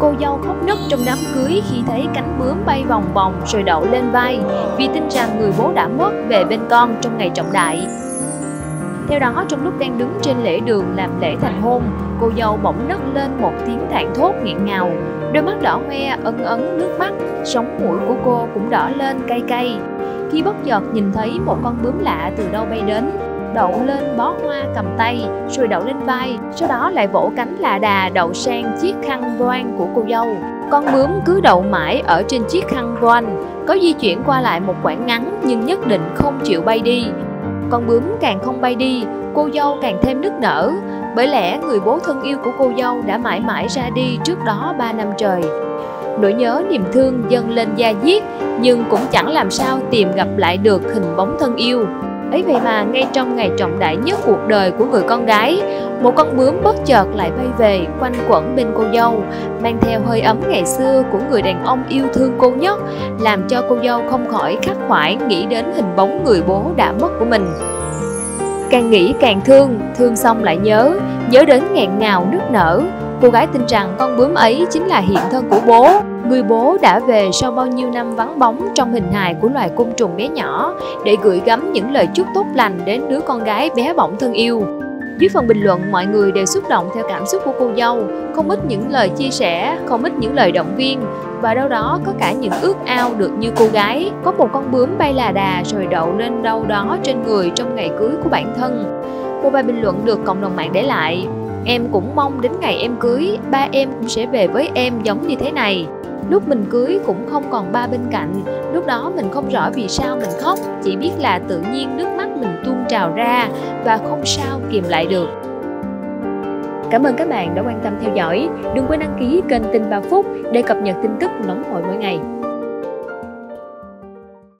Cô dâu khóc nấc trong đám cưới khi thấy cánh bướm bay vòng vòng rồi đậu lên vai vì tin rằng người bố đã mất về bên con trong ngày trọng đại. Theo đó, trong lúc đang đứng trên lễ đường làm lễ thành hôn, cô dâu bỗng nấc lên một tiếng thảng thốt nghẹn ngào. Đôi mắt đỏ hoe ấn ấn nước mắt, sống mũi của cô cũng đỏ lên cay cay. Khi bất chợt nhìn thấy một con bướm lạ từ đâu bay đến, đậu lên bó hoa cầm tay, rồi đậu lên vai, sau đó lại vỗ cánh lạ đà đậu sang chiếc khăn voan của cô dâu. Con bướm cứ đậu mãi ở trên chiếc khăn voan, có di chuyển qua lại một quãng ngắn nhưng nhất định không chịu bay đi. Con bướm càng không bay đi, cô dâu càng thêm nức nở, bởi lẽ người bố thân yêu của cô dâu đã mãi mãi ra đi trước đó 3 năm trời. Nỗi nhớ niềm thương dâng lên da diết, nhưng cũng chẳng làm sao tìm gặp lại được hình bóng thân yêu ấy vậy mà ngay trong ngày trọng đại nhất cuộc đời của người con gái, một con bướm bất chợt lại bay về quanh quẩn bên cô dâu, mang theo hơi ấm ngày xưa của người đàn ông yêu thương cô nhất, làm cho cô dâu không khỏi khắc khoải nghĩ đến hình bóng người bố đã mất của mình. Càng nghĩ càng thương thương xong lại nhớ nhớ đến nghẹn ngào nức nở cô gái tin rằng con bướm ấy chính là hiện thân của bố. Người bố đã về sau bao nhiêu năm vắng bóng trong hình hài của loài côn trùng bé nhỏ để gửi gắm những lời chúc tốt lành đến đứa con gái bé bỏng thân yêu. Dưới phần bình luận, mọi người đều xúc động theo cảm xúc của cô dâu, không ít những lời chia sẻ, không ít những lời động viên. Và đâu đó có cả những ước ao được như cô gái, có một con bướm bay là đà rồi đậu lên đâu đó trên người trong ngày cưới của bản thân. Một vài bình luận được cộng đồng mạng để lại, Em cũng mong đến ngày em cưới, ba em cũng sẽ về với em giống như thế này. Lúc mình cưới cũng không còn ba bên cạnh Lúc đó mình không rõ vì sao mình khóc Chỉ biết là tự nhiên nước mắt mình tuôn trào ra Và không sao kìm lại được Cảm ơn các bạn đã quan tâm theo dõi. Đừng quên đăng ký kênh Tin 3 Phút để cập nhật tin tức nóng hổi mỗi ngày.